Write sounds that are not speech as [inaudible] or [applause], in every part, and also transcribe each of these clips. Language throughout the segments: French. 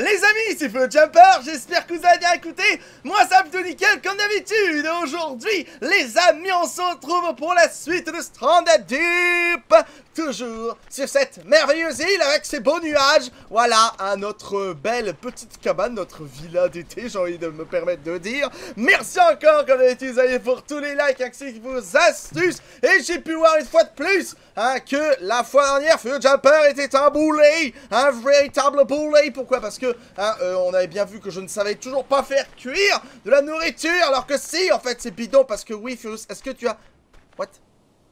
les amis, c'est Feu Jumper, j'espère que vous avez bien écouté. Moi, ça me nickel comme d'habitude. Aujourd'hui, les amis, on se retrouve pour la suite de Stranded Deep. Toujours sur cette merveilleuse île avec ses beaux nuages. Voilà, à notre belle petite cabane, notre villa d'été, j'ai envie de me permettre de dire. Merci encore, comme d'habitude, pour tous les likes ainsi vos astuces. Et j'ai pu voir une fois de plus hein, que la fois dernière, Feu Jumper était un boulet, un véritable boulet. Pourquoi? Parce que hein, euh, on avait bien vu que je ne savais toujours pas faire cuire de la nourriture, alors que si, en fait, c'est bidon. Parce que oui, Furious, est-ce que tu as... What?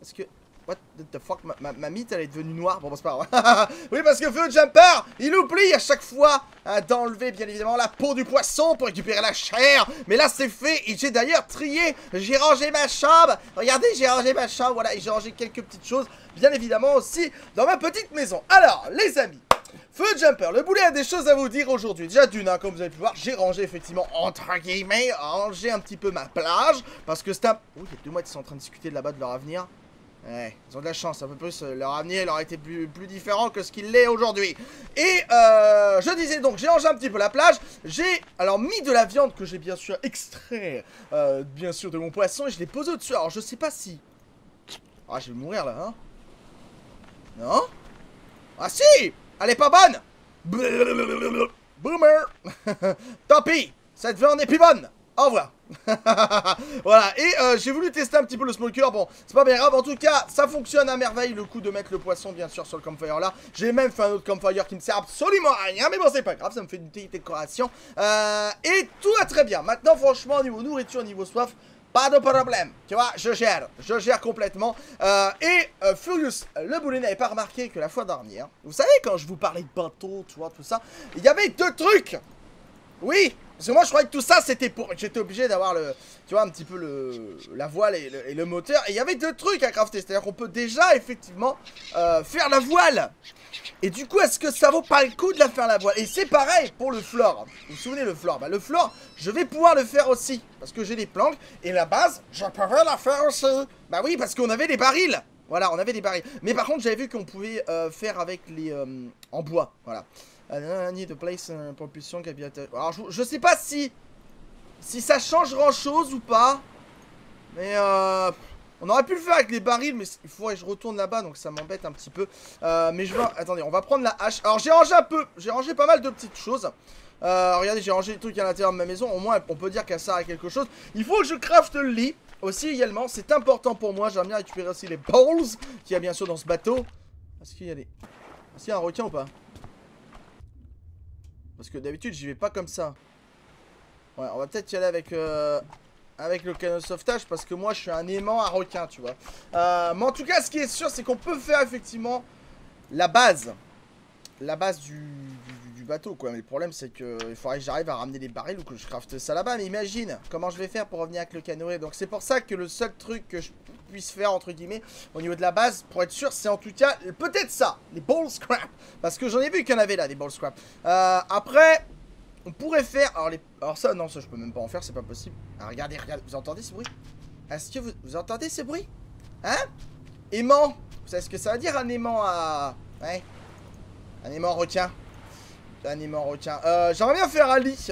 Est-ce que... What the fuck Ma, ma, ma mythe, elle est devenue noire. Bon, c'est pas grave. [laughs] oui, parce que Feu Jumper, il oublie à chaque fois hein, d'enlever, bien évidemment, la peau du poisson pour récupérer la chair. Mais là, c'est fait. Et j'ai d'ailleurs trié. J'ai rangé ma chambre. Regardez, j'ai rangé ma chambre. Voilà, et j'ai rangé quelques petites choses. Bien évidemment aussi dans ma petite maison. Alors, les amis. Feu Jumper, le boulet a des choses à vous dire aujourd'hui. Déjà d'une, hein, comme vous avez pu voir, j'ai rangé effectivement, entre guillemets, rangé un petit peu ma plage. Parce que c'est un... Oh, il y a deux mois qu'ils sont en train de discuter de là-bas de leur avenir. Ouais, ils ont de la chance, un peu plus, euh, leur avenir leur a été plus, plus différent que ce qu'il l'est aujourd'hui. Et euh, je disais donc, j'ai rangé un petit peu la plage, j'ai alors mis de la viande que j'ai bien sûr extrait, euh, bien sûr, de mon poisson, et je l'ai posé au-dessus. Alors je sais pas si... Ah, je vais mourir là, hein. Non? Ah si! Elle est pas bonne! Boomer [laughs] Tant pis Cette viande est plus bonne Au revoir. [laughs] Voilà, et euh, j'ai voulu tester un petit peu le smoker, bon, c'est pas bien grave, en tout cas, ça fonctionne à merveille, le coup de mettre le poisson, bien sûr, sur le campfire là, j'ai même fait un autre campfire qui me sert absolument à rien, mais bon, c'est pas grave, ça me fait une petite décoration, euh, et tout va très bien, maintenant, franchement, niveau nourriture, niveau soif, pas de problème, tu vois, je gère, je gère complètement, euh, et Furious, le boulet n'avait pas remarqué que la fois dernière, vous savez, quand je vous parlais de bateau, tu vois, tout ça, il y avait deux trucs, oui, parce que moi je croyais que tout ça c'était pour... J'étais obligé d'avoir le... Tu vois un petit peu le... La voile et le, moteur. Et il y avait deux trucs à crafter. C'est-à-dire qu'on peut déjà effectivement euh, faire la voile. Et du coup est-ce que ça vaut pas le coup de la faire la voile? Et c'est pareil pour le floor. Vous vous souvenez le floor? Bah le floor je vais pouvoir le faire aussi. Parce que j'ai des planques. Et la base je pourrais la faire aussi. Bah oui parce qu'on avait des barils. Voilà on avait des barils. Mais par contre j'avais vu qu'on pouvait euh, faire avec les... Euh, en bois. Voilà. Need to place propulsion Alors je, je, sais pas si si ça change grand chose ou pas. Mais euh, on aurait pu le faire avec les barils, mais il faudrait que je retourne là-bas, donc ça m'embête un petit peu. Euh, mais je vais... Attendez, on va prendre la hache. Alors j'ai rangé un peu, j'ai rangé pas mal de petites choses. Euh, regardez, j'ai rangé des trucs à l'intérieur de ma maison. Au moins, on peut dire qu'elle sert à quelque chose. Il faut que je craft le lit aussi également. C'est important pour moi. J'aime bien récupérer aussi les bowls qu'il y a bien sûr dans ce bateau. Est-ce qu'il y a des... Est-ce qu'il y a un requin ou pas? Parce que d'habitude, j'y vais pas comme ça. Ouais, on va peut-être y aller avec, euh, avec le canot sauvetage parce que moi, je suis un aimant à requin, tu vois. Euh, mais en tout cas, ce qui est sûr, c'est qu'on peut faire effectivement la base. La base du, du, bateau, quoi. Mais le problème, c'est que il faudrait que j'arrive à ramener les barils ou que je crafte ça là-bas. Mais imagine comment je vais faire pour revenir avec le canoë. Donc c'est pour ça que le seul truc que je puisse faire, entre guillemets, au niveau de la base, pour être sûr, c'est en tout cas, peut-être ça, les ball scrap. Parce que j'en ai vu qu'il y en avait là, des ball scrap. Euh, après, on pourrait faire... Alors, les... alors ça, non, ça je peux même pas en faire, c'est pas possible. Ah, regardez, regardez, vous entendez ce bruit? Est-ce que vous, vous entendez ce bruit? Hein? Aimant Vous savez ce que ça veut dire un aimant à... Un aimant requin un aimant requin. Euh, J'aimerais bien faire un lit.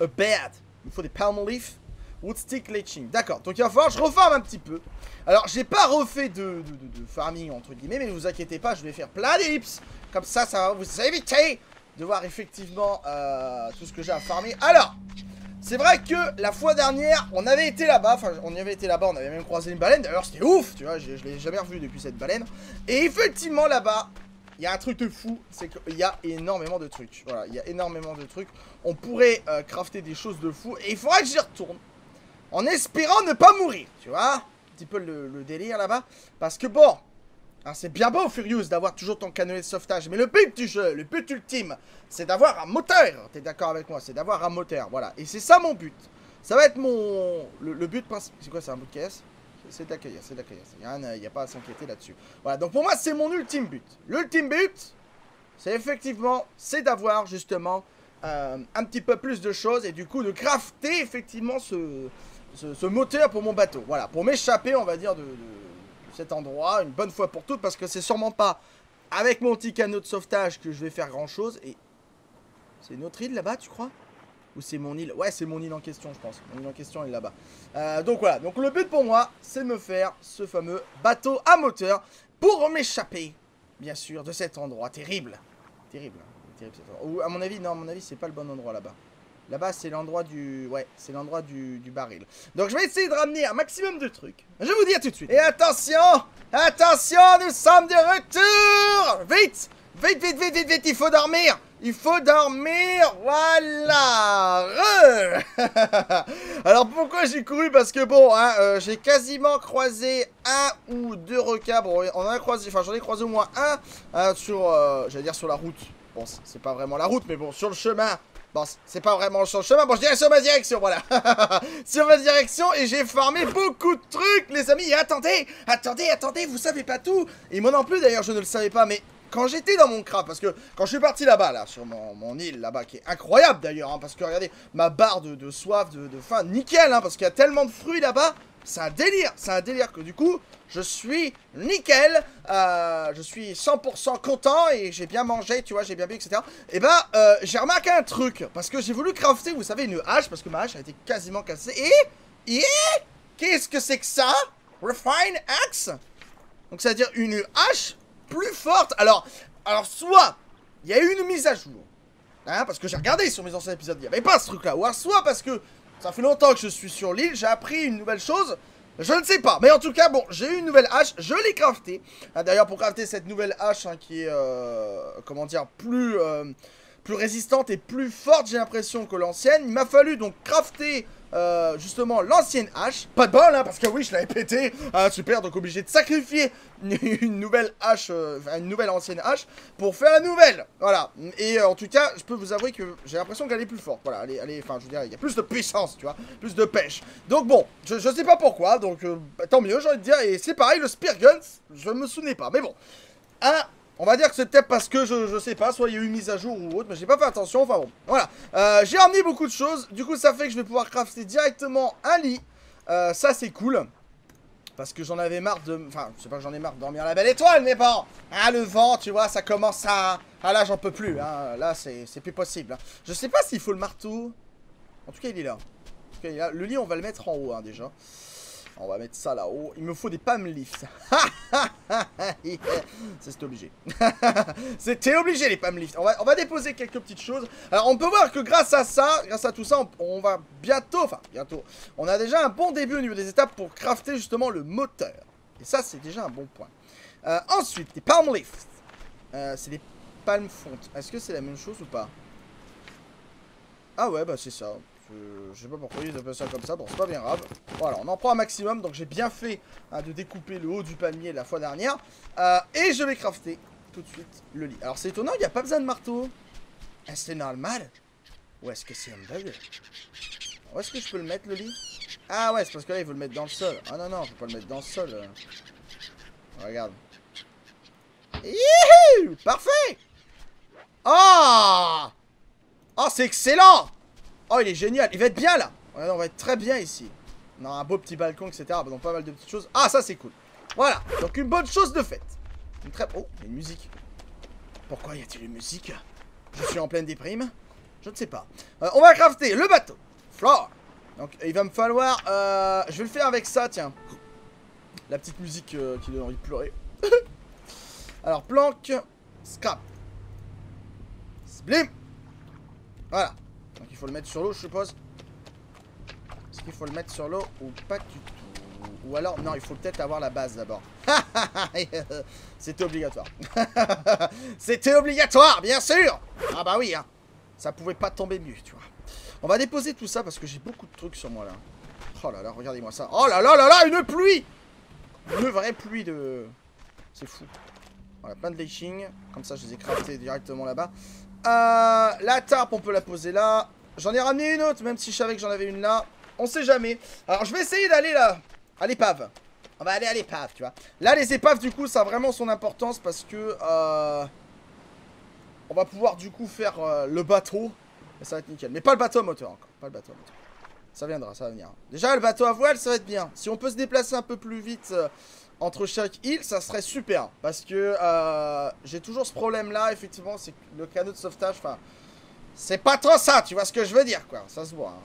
A bed. Il faut des palm leaf. Woodstick Leaching. D'accord, donc il va falloir je refarme un petit peu. Alors, j'ai pas refait de, farming, entre guillemets, mais ne vous inquiétez pas, je vais faire plein d'ellipses. Comme ça, ça va vous éviter de voir effectivement euh, tout ce que j'ai à farmer. Alors, c'est vrai que la fois dernière, on avait été là-bas, enfin, on y avait été là-bas, on avait même croisé une baleine. D'ailleurs, c'était ouf, tu vois, je, l'ai jamais revu depuis cette baleine. Et effectivement, là-bas, il y a un truc de fou, c'est qu'il y a énormément de trucs. Voilà, il y a énormément de trucs. On pourrait euh, crafter des choses de fou. Et il faudra que j'y retourne. En espérant ne pas mourir, tu vois Un petit peu le, délire là-bas. Parce que bon, hein, c'est bien beau, Furious, d'avoir toujours ton canoë de sauvetage. Mais le but du jeu, le but ultime, c'est d'avoir un moteur. T'es d'accord avec moi C'est d'avoir un moteur, voilà. Et c'est ça mon but. Ça va être mon... Le, but principal... C'est quoi, c'est un bout de caisse? C'est d'accueillir, c'est d'accueillir. Il n'y a, pas à s'inquiéter là-dessus. Voilà, donc pour moi, c'est mon ultime but. L'ultime but, c'est effectivement, c'est d'avoir justement euh, un petit peu plus de choses et du coup de crafter effectivement ce, ce, moteur pour mon bateau. Voilà, pour m'échapper, on va dire, de, cet endroit, une bonne fois pour toutes, parce que c'est sûrement pas avec mon petit canot de sauvetage que je vais faire grand chose. Et C'est une autre île là-bas, tu crois? Ou c'est mon île? Ouais, c'est mon île en question, je pense. Mon île en question est là-bas. Euh, donc voilà, donc le but pour moi, c'est me faire ce fameux bateau à moteur pour m'échapper, bien sûr, de cet endroit terrible. Terrible. hein, terrible cet endroit. Ou à mon avis, non, à mon avis, c'est pas le bon endroit là-bas. Là-bas, c'est l'endroit du... Ouais, c'est l'endroit du, du baril. Donc, je vais essayer de ramener un maximum de trucs. Je vous dis à tout de suite. Et attention Attention, nous sommes de retour Vite Vite, vite, vite, vite, vite, il faut dormir Il faut dormir Voilà [laughs] Alors, pourquoi j'ai couru? Parce que, bon, hein, euh, j'ai quasiment croisé un ou deux requins. Bon, on a croisé... Enfin, j'en ai croisé au moins un sur... euh, J'allais dire sur la route. Bon, c'est pas vraiment la route, mais bon, sur le chemin Bon, c'est pas vraiment sur le chemin. Bon, je dirais sur ma direction, voilà. [laughs] sur ma direction, et j'ai farmé beaucoup de trucs, les amis. Et attendez, attendez, attendez, vous savez pas tout. Et moi non plus, d'ailleurs, je ne le savais pas, mais quand j'étais dans mon craft, parce que quand je suis parti là-bas, là, sur mon, île, là-bas, qui est incroyable, d'ailleurs, hein, parce que regardez, ma barre de, soif, de, de faim, nickel, hein, parce qu'il y a tellement de fruits là-bas. C'est un délire, c'est un délire que du coup, je suis nickel, euh, je suis 100% content et j'ai bien mangé, tu vois, j'ai bien bu, etc. Et bah, euh, j'ai remarqué un truc, parce que j'ai voulu crafter, vous savez, une hache, parce que ma hache a été quasiment cassée. Et, et, qu'est-ce que c'est que ça? Refine Axe? Donc, c'est-à-dire une hache plus forte. Alors, alors soit, il y a eu une mise à jour, hein, parce que j'ai regardé sur mes anciens épisodes, il n'y avait pas ce truc-là, ou alors soit parce que ça fait longtemps que je suis sur l'île, j'ai appris une nouvelle chose. Je ne sais pas, mais en tout cas, bon, j'ai eu une nouvelle hache, je l'ai craftée. Ah, D'ailleurs, pour crafter cette nouvelle hache, hein, qui est, euh, comment dire, plus, euh, plus résistante et plus forte, j'ai l'impression, que l'ancienne, il m'a fallu donc crafter, euh, justement, l'ancienne hache. Pas de bol, hein, parce que oui, je l'avais pété. Ah, super, donc obligé de sacrifier [laughs] une, nouvelle hache, euh, une nouvelle ancienne hache, pour faire la nouvelle. Voilà, et euh, en tout cas, je peux vous avouer que j'ai l'impression qu'elle est plus forte. Voilà, elle est, enfin, je veux dire, il y a plus de puissance, tu vois, plus de pêche. Donc bon, je, sais pas pourquoi, donc tant mieux, j'ai envie de dire. Et c'est pareil, le Spear Guns, je me souvenais pas, mais bon. Un, on va dire que peut-être parce que je, je sais pas, soit il y a eu une mise à jour ou autre, mais j'ai pas fait attention, enfin bon, voilà. Euh, j'ai emmené beaucoup de choses, du coup ça fait que je vais pouvoir crafter directement un lit. Euh, ça c'est cool. Parce que j'en avais marre de... Enfin, je sais pas que j'en ai marre de dormir la belle étoile, mais bon Ah, le vent, tu vois, ça commence à... Ah là, j'en peux plus, hein. Là, c'est c'est plus possible. hein. Je sais pas s'il faut le marteau. En tout cas, il est là. En tout cas, il est là. Le lit, on va le mettre en haut, hein, déjà. On va mettre ça là-haut. Il me faut des palm lifts. [laughs] C'était obligé. [laughs] C'était obligé les palm lifts. On va, on va déposer quelques petites choses. Alors on peut voir que grâce à ça, grâce à tout ça, on, va bientôt, enfin bientôt, on a déjà un bon début au niveau des étapes pour crafter justement le moteur. Et ça c'est déjà un bon point. Euh, ensuite, les palm lifts. Euh, c'est des palmes fontes. Est-ce que c'est la même chose ou pas? Ah ouais, bah c'est ça. Je, sais pas pourquoi ils appellent ça comme ça, bon c'est pas bien grave. Voilà, on en prend un maximum, donc j'ai bien fait hein, de découper le haut du palmier la fois dernière. Euh, et je vais crafter tout de suite le lit. Alors c'est étonnant, il n'y a pas besoin de marteau. Est-ce que c'est normal? Ou est-ce que c'est un bug? Où est-ce que je peux le mettre le lit? Ah ouais, c'est parce que là il veut le mettre dans le sol. Ah non, non, je peux pas le mettre dans le sol. euh. Regarde. Parfait Oh Oh, c'est excellent Oh, il est génial. Il va être bien, là. On va être très bien ici. On a un beau petit balcon, etc. Donc, pas mal de petites choses. Ah, ça, c'est cool. Voilà. Donc, une bonne chose de faite. Une très... Oh, il y a une musique. Pourquoi y a-t-il une musique? Je suis en pleine déprime Je ne sais pas. Euh, on va crafter le bateau. Floor. Donc, il va me falloir... euh, Je vais le faire avec ça, tiens. La petite musique euh, qui donne envie de pleurer. [laughs] Alors, planque. Scrap. Blim Voilà. Faut le mettre sur l'eau, je suppose. Est-ce qu'il faut le mettre sur l'eau ou pas du tout? Ou alors, non, il faut peut-être avoir la base d'abord. [laughs] C'était obligatoire. [laughs] C'était obligatoire, bien sûr Ah bah oui, hein. Ça pouvait pas tomber mieux, tu vois. On va déposer tout ça parce que j'ai beaucoup de trucs sur moi, là. Oh là là, regardez-moi ça. Oh là là là là, une pluie Une vraie pluie de... C'est fou. Voilà, plein de lashing. Comme ça, je les ai craftés directement là-bas. Euh, la tarpe, on peut la poser là. J'en ai ramené une autre, même si je savais que j'en avais une là. On sait jamais. Alors, je vais essayer d'aller là, à l'épave. On va aller à l'épave, tu vois. Là, les épaves, du coup, ça a vraiment son importance parce que... Euh, on va pouvoir, du coup, faire euh, le bateau. Et ça va être nickel. Mais pas le bateau moteur encore. Pas le bateau moteur. Ça viendra, ça va venir. Déjà, le bateau à voile, ça va être bien. Si on peut se déplacer un peu plus vite... euh, entre chaque île, ça serait super. Parce que j'ai toujours ce problème-là, effectivement, c'est le canot de sauvetage, enfin, C'est pas trop ça, tu vois ce que je veux dire, quoi. Ça se voit. hein.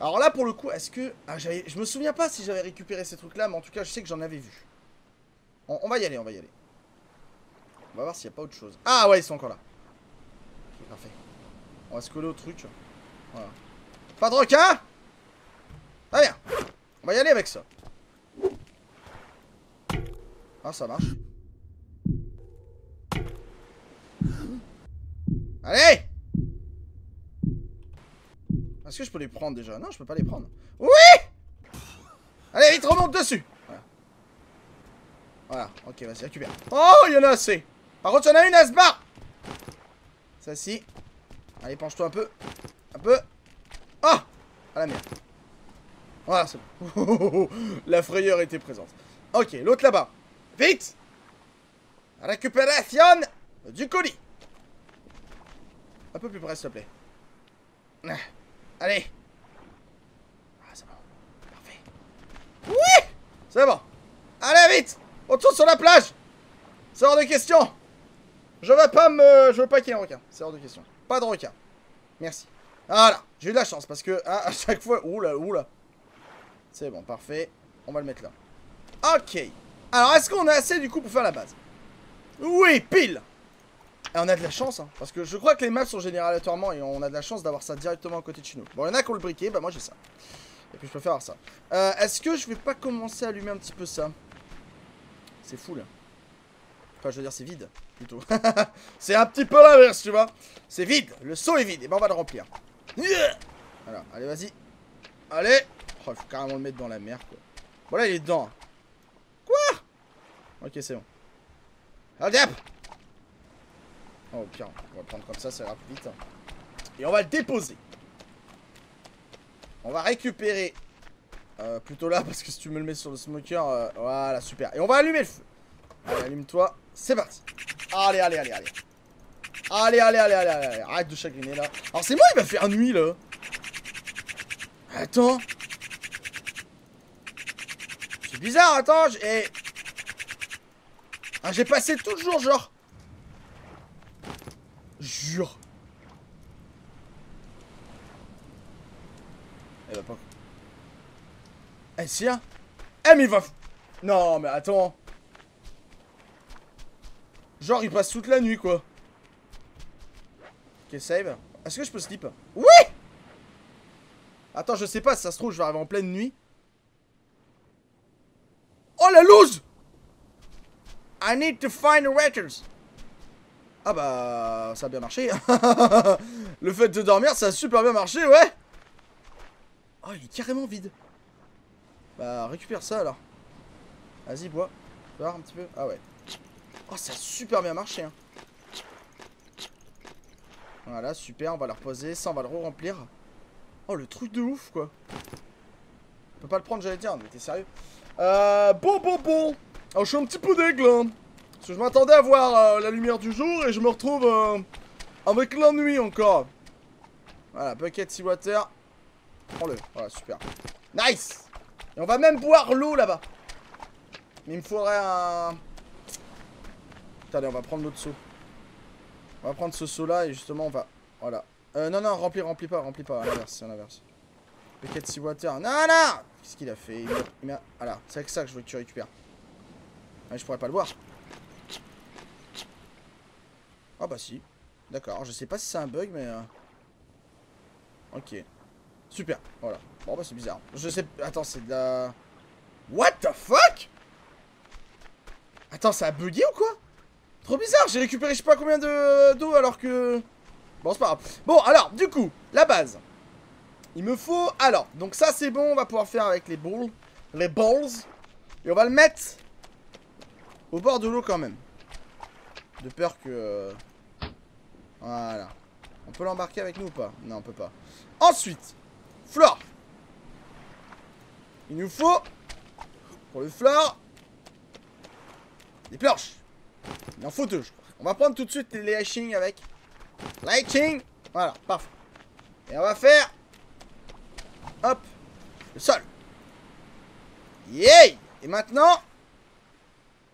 Alors là, pour le coup, est-ce que... Ah. Je me souviens pas si j'avais récupéré ces trucs-là, mais en tout cas, je sais que j'en avais vu. On, va y aller, on va y aller. On va voir s'il n'y a pas autre chose. Ah ouais, ils sont encore là. Parfait. On va se coller au truc. Voilà. Pas de requin? Très bien. On va y aller avec ça. Ah, ça marche. Allez Est-ce que je peux les prendre déjà? Non, je peux pas les prendre. Oui Allez, vite, remonte dessus Voilà. Voilà, ok, vas-y, récupère. Oh, il y en a assez Par contre, il y en a une, elle se barre Ça, si. Allez, penche-toi un peu. Un peu. Ah À la merde. Voilà, c'est bon. [laughs] la frayeur était présente. Ok, l'autre là-bas. Vite Récupération du colis. Un peu plus près, s'il te plaît. Ah, Allez. Ah, c'est bon. Parfait. Oui C'est bon. Allez, vite Retourne sur la plage C'est hors de question Je veux pas me... Je veux pas qu'il y ait un requin. C'est hors de question. Pas de requin. Merci. Voilà. J'ai eu de la chance parce que hein, à chaque fois... Oula, oula. C'est bon, parfait. On va le mettre là. Ok. Alors, est-ce qu'on a assez du coup pour faire la base? Oui, pile Et on a de la chance, hein, parce que je crois que les maps sont générées aléatoirement et on a de la chance d'avoir ça directement à côté de chez nous. Bon, il y en a qui ont le briquet, bah moi j'ai ça. Et puis je peux faire ça. Euh, est-ce que je vais pas commencer à allumer un petit peu ça? C'est fou là. Enfin, je veux dire, c'est vide, plutôt. [laughs] c'est un petit peu l'inverse, tu vois. C'est vide, le seau est vide, et ben on va le remplir. Voilà, allez, vas-y. Allez Oh, il faut carrément le mettre dans la mer, quoi. Voilà, il est dedans. Quoi? Ok, c'est bon. Allez, hop Oh, pire, on va prendre comme ça, ça ira plus vite. Et on va le déposer. On va récupérer... Euh, plutôt là, parce que si tu me le mets sur le smoker... euh, voilà, super. Et on va allumer le feu. Allume-toi. C'est parti. Allez, allez, allez, allez. Allez, allez, allez, allez, allez. Arrête de chagriner, là. Alors, c'est moi, il va faire nuit, là. Attends. C'est bizarre, attends. j'ai- eh. Ah, j'ai passé tout le jour, genre. Jure. Elle va pas. Eh, si, hein. Eh, mais il va. Non, mais attends. Genre, il passe toute la nuit, quoi. Ok, save. Est-ce que je peux slip Oui Attends, je sais pas, si ça se trouve, je vais arriver en pleine nuit. Oh, la loose I need to find the records. Ah bah, ça a bien marché. [laughs] Le fait de dormir, ça a super bien marché, ouais. Oh, il est carrément vide. Bah, récupère ça alors. Vas-y, bois. Vois un petit peu Ah ouais. Oh, ça a super bien marché. Hein. Voilà, super, on va le reposer. Ça, on va le re-remplir. Oh, le truc de ouf, quoi. On peut pas le prendre, j'allais dire, mais t'es sérieux Euh, bon, bon, bon. Alors, je suis un petit peu deg, là. Je m'attendais à voir euh, la lumière du jour et je me retrouve euh, avec la nuit encore. Voilà, bucket seawater. Prends-le. Voilà, super. Nice Et on va même boire l'eau là-bas. Mais il me faudrait un... Attendez, on va prendre l'autre seau. On va prendre ce seau-là et justement on va... Voilà. Euh, non, non, remplis, remplis pas, remplis pas. C'est à l'inverse. Bucket seawater. Non, non Qu'est-ce qu'il a fait? Il m'a- Voilà, c'est avec ça que je veux que tu récupères. Ouais, je pourrais pas le boire. Ah bah si. D'accord, je sais pas si c'est un bug, mais... euh, Ok. Super, voilà. Bon bah c'est bizarre. Je sais... Attends, c'est de la... What the fuck? Attends, ça a bugué ou quoi? Trop bizarre, j'ai récupéré je sais pas combien de d'eau alors que... Bon, c'est pas grave. Bon, alors, du coup, la base. Il me faut... Alors, donc ça c'est bon, on va pouvoir faire avec les balls. Les balls. Et on va le mettre au bord de l'eau quand même. De peur que... Voilà. On peut l'embarquer avec nous ou pas? Non, on peut pas. Ensuite, flore. Il nous faut, pour le flore, des planches. Il en faut deux, je crois. On va prendre tout de suite les hashing avec. Lighting. Voilà, parfait. Et on va faire... Hop. Le sol. Yay Et maintenant...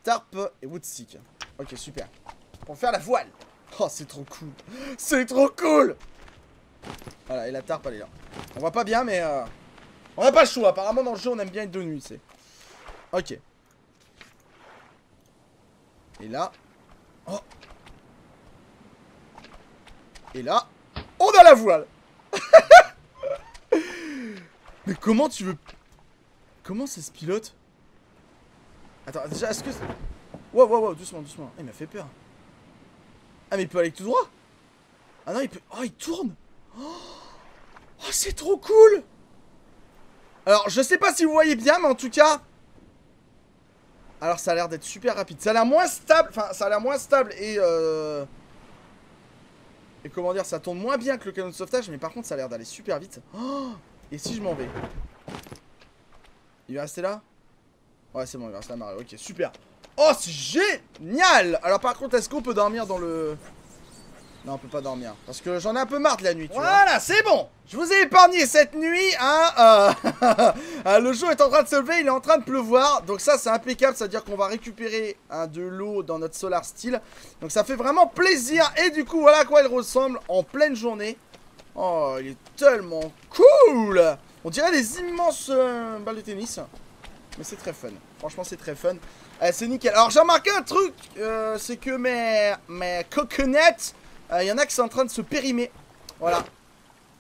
Tarp et woodstick. Ok, super. Pour faire la voile. [laughs] Oh, c'est trop cool. C'est trop cool Voilà, et la tarpe, elle est là. On voit pas bien, mais... Euh, on n'a pas le choix. Apparemment, dans le jeu, on aime bien être de nuit, sais. Ok. Et là... Oh Et là... On a la voile [laughs] Mais comment tu veux... Comment ça se pilote? Attends, déjà, est-ce que... Wow, wow, wow, doucement, doucement. il m'a fait peur. Ah, mais il peut aller tout droit Ah non, il peut... Oh, il tourne Oh, oh c'est trop cool Alors, je sais pas si vous voyez bien, mais en tout cas... Alors, ça a l'air d'être super rapide. Ça a l'air moins stable... Enfin, ça a l'air moins stable et... Euh... Et comment dire, ça tourne moins bien que le canon de sauvetage, mais par contre, ça a l'air d'aller super vite. Oh et si je m'en vais? Il va rester là? Ouais, c'est bon, il va rester là, Ok, super. Oh, c'est génial Alors par contre, est-ce qu'on peut dormir dans le... Non, on peut pas dormir. Parce que j'en ai un peu marre de la nuit, tu Voilà, c'est bon Je vous ai épargné cette nuit, hein euh, [laughs] euh, Le jour est en train de se lever, il est en train de pleuvoir. Donc ça, c'est impeccable, c'est-à-dire qu'on va récupérer hein, de l'eau dans notre Solar Steel. Donc ça fait vraiment plaisir. Et du coup, voilà à quoi il ressemble en pleine journée. Oh, il est tellement cool On dirait des immenses euh, balles de tennis. Mais c'est très fun. Franchement, c'est très fun. Euh, c'est nickel. Alors, j'ai remarqué un truc. Euh, c'est que mes, mes coconuts, il y en a qui sont en train de se périmer. Voilà.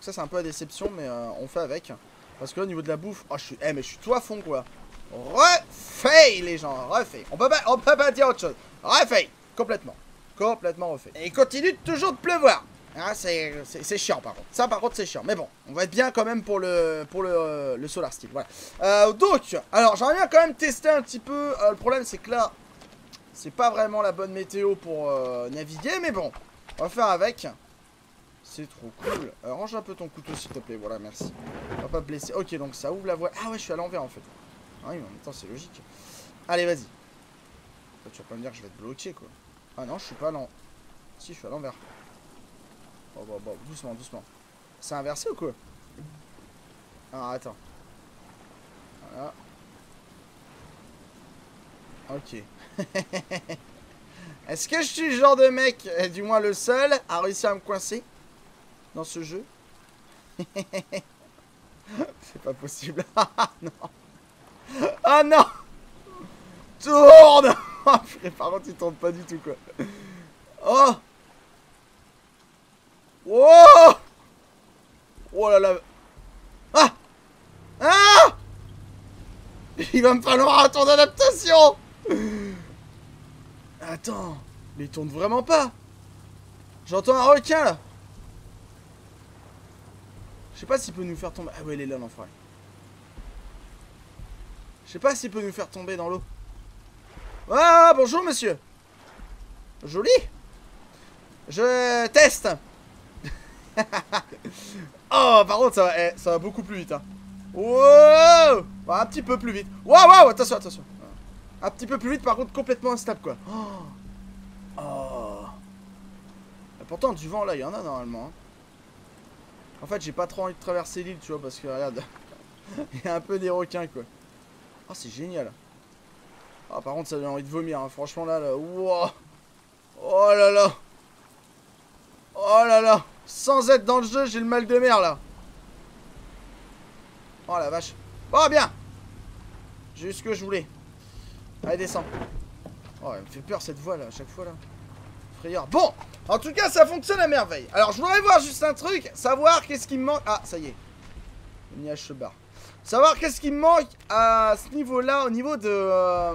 Ça, c'est un peu la déception, mais on fait avec. Parce que au niveau de la bouffe... Oh, je suis... Eh, mais je suis tout à fond, quoi. Refait, les gens. Refait. On peut pas, on peut pas dire autre chose. Refait. Complètement. Complètement refait. Et il continue toujours de pleuvoir. Ah, c'est chiant par contre. Ça par contre c'est chiant. Mais bon, on va être bien quand même pour le, pour le, le Solar Steel. Voilà. Euh, donc, alors j'aimerais bien quand même tester un petit peu. Euh, le problème c'est que là, c'est pas vraiment la bonne météo pour euh, naviguer. Mais bon, on va faire avec. C'est trop cool. range un peu ton couteau s'il te plaît. Voilà, merci. On va pas blesser. Ok, donc ça ouvre la voie. Ah ouais, je suis à l'envers en fait. Ah oui, mais en même temps c'est logique. Allez, vas-y. Tu vas pas me dire que je vais être bloqué quoi. Ah non, je suis pas à Si, je suis à l'envers. Bon, bon, bon, doucement, doucement. C'est inversé ou quoi? Ah, attends. Voilà. Ok. [laughs] Est-ce que je suis le genre de mec, et du moins le seul, à réussir à me coincer dans ce jeu? [laughs] C'est pas possible. [laughs] Ah non Ah non Tourne par contre, il tourne pas du tout, quoi. Oh Oh! Oh là là. Ah! Ah! Il va me falloir un tour d'adaptation. Attends Mais il tourne vraiment pas. J'entends un requin là. Je sais pas s'il peut nous faire tomber... Ah ouais il est là l'enfoiré. Je sais pas s'il peut nous faire tomber dans l'eau. Ah bonjour monsieur. Joli. Je teste [laughs] oh, par contre, ça va, eh, ça va beaucoup plus vite. Hein. Wow Un petit peu plus vite. Waouh, attention, attention. Un petit peu plus vite, par contre, complètement instable, quoi. Oh. oh. pourtant, du vent, là, il y en a normalement. Hein. En fait, j'ai pas trop envie de traverser l'île, tu vois, parce que, regarde, [laughs] il y a un peu des requins, quoi. Oh, c'est génial. Ah, par contre, ça donne envie de vomir, hein. franchement, là, là. Wow. Oh là là. Oh là là. Sans être dans le jeu, j'ai le mal de mer là. Oh la vache. Oh bien J'ai eu ce que je voulais. Allez, descends. Oh, elle me fait peur cette voix là, à chaque fois là. Frayeur. Bon En tout cas, ça fonctionne à merveille. Alors, je voudrais voir juste un truc. Savoir qu'est-ce qui me manque. Ah, ça y est. Le barre. Savoir qu'est-ce qui me manque à ce niveau-là, au niveau de euh,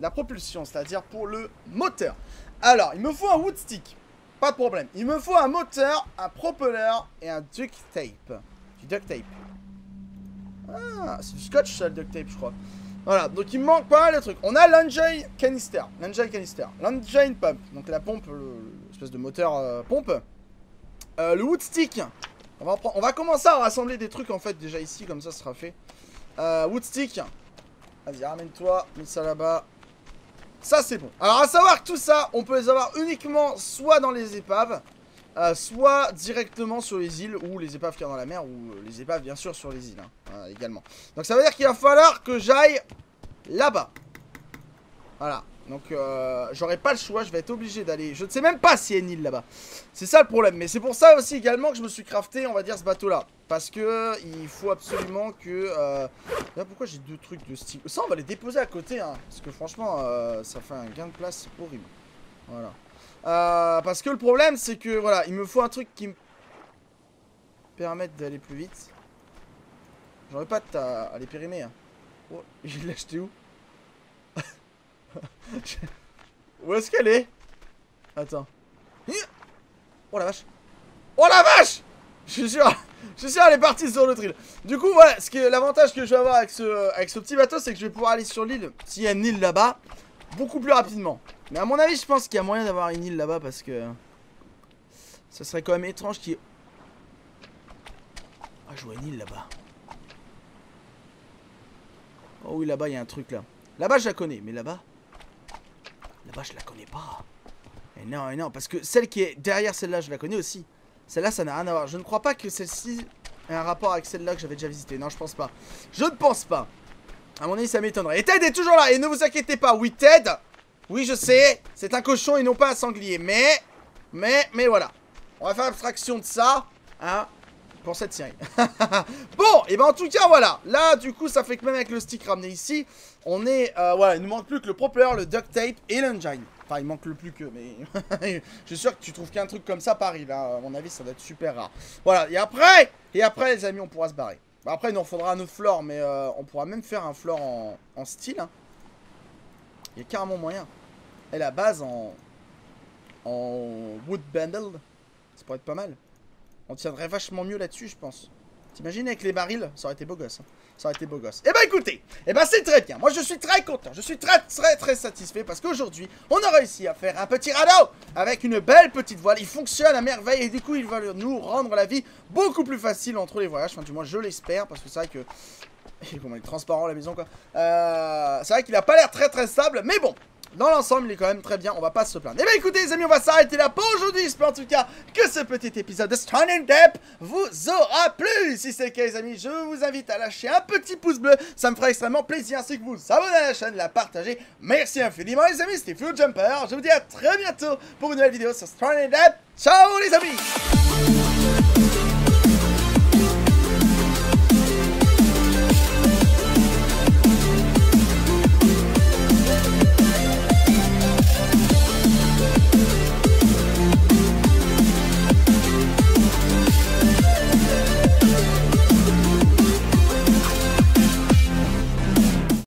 la propulsion, c'est-à-dire pour le moteur. Alors, il me faut un wood stick. Pas de problème. Il me faut un moteur, un propeller et un duct tape. Du duct tape. Ah, c'est du scotch ça le duct tape je crois. Voilà, donc il me manque pas mal de trucs. On a l'engine canister. L'engine canister. L'engine pump. Donc la pompe, l'espèce de moteur euh, pompe. Euh, le wood stick. On va, on va commencer à rassembler des trucs en fait déjà ici, comme ça sera fait. Euh, wood stick. Vas-y, ramène-toi, mets ça là-bas. Ça, c'est bon. Alors, à savoir que tout ça, on peut les avoir uniquement soit dans les épaves, euh, soit directement sur les îles, ou les épaves qui sont dans la mer, ou euh, les épaves, bien sûr, sur les îles, hein, également. Donc, ça veut dire qu'il va falloir que j'aille là-bas. Voilà. Donc euh, j'aurai pas le choix, je vais être obligé d'aller... Je ne sais même pas s'il y a une île là-bas. C'est ça le problème. Mais c'est pour ça aussi également que je me suis crafté, on va dire, ce bateau-là. Parce que il faut absolument que... Euh... Là, pourquoi j'ai deux trucs de style? Ça, on va les déposer à côté, hein. Parce que franchement, euh, ça fait un gain de place horrible. Voilà. Euh, parce que le problème, c'est que, voilà, il me faut un truc qui me permette d'aller plus vite. J'aurais pas de à, les périmer. Hein. Oh, [laughs] je l'ai acheté où? Où est-ce qu'elle est? Attends. Oh la vache. Oh la vache Je suis sûr. Je suis sûr elle est partie sur le tril. Du coup, voilà, ce l'avantage que je vais avoir avec ce, avec ce petit bateau, c'est que je vais pouvoir aller sur l'île, s'il y a une île là-bas, beaucoup plus rapidement. Mais à mon avis, je pense qu'il y a moyen d'avoir une île là-bas parce que... Ça serait quand même étrange qu'il. Ah, je vois une île là-bas. Oh oui, là-bas, il y a un truc là. Là-bas, je la connais, mais là-bas... Là-bas, je la connais pas. Et non, et non, parce que celle qui est derrière celle-là, je la connais aussi. Celle-là, ça n'a rien à voir. Je ne crois pas que celle-ci ait un rapport avec celle-là que j'avais déjà visité. Non, je pense pas. Je ne pense pas. À mon avis, ça m'étonnerait. Et Ted est toujours là. Et ne vous inquiétez pas. Oui, Ted. Oui, je sais. C'est un cochon et non pas un sanglier. Mais, mais, mais voilà. On va faire abstraction de ça. Hein pour cette série. [laughs] bon, et ben en tout cas, voilà. Là, du coup, ça fait que même avec le stick ramené ici, on est... Euh, voilà, il ne manque plus que le propeller, le duct tape et l'engine. Enfin, il manque le plus que, mais... [laughs] je suis sûr que tu trouves qu'un truc comme ça Paris, là. À mon avis, ça doit être super rare. Voilà, et après, et après, les amis, on pourra se barrer. après, il nous faudra un autre floor, mais euh, on pourra même faire un floor en, style. Hein. Il y a carrément moyen. Et la base en... En wood bundle, ça pourrait être pas mal. On tiendrait vachement mieux là-dessus, je pense. T'imagines avec les barils Ça aurait été beau gosse. Hein. Ça aurait été beau gosse. Eh ben écoutez, eh ben c'est très bien. Moi je suis très content. Je suis très très très satisfait parce qu'aujourd'hui, on a réussi à faire un petit radeau avec une belle petite voile. Il fonctionne à merveille et du coup, il va nous rendre la vie beaucoup plus facile entre les voyages. Enfin, du moins, je l'espère parce que c'est vrai que... [laughs] Comment il est transparent la maison quoi. Euh, c'est vrai qu'il a pas l'air très très stable, mais bon, dans l'ensemble, il est quand même très bien, on va pas se plaindre. Et eh bien écoutez les amis, on va s'arrêter là pour aujourd'hui. J'espère en tout cas que ce petit épisode de Stranded Depp vous aura plu. Si c'est le cas les amis, je vous invite à lâcher un petit pouce bleu, ça me fera extrêmement plaisir, ainsi que vous abonner à la chaîne, la partager. Merci infiniment les amis, c'était Flu Jumper. Je vous dis à très bientôt pour une nouvelle vidéo sur Stranded Depp. Ciao les amis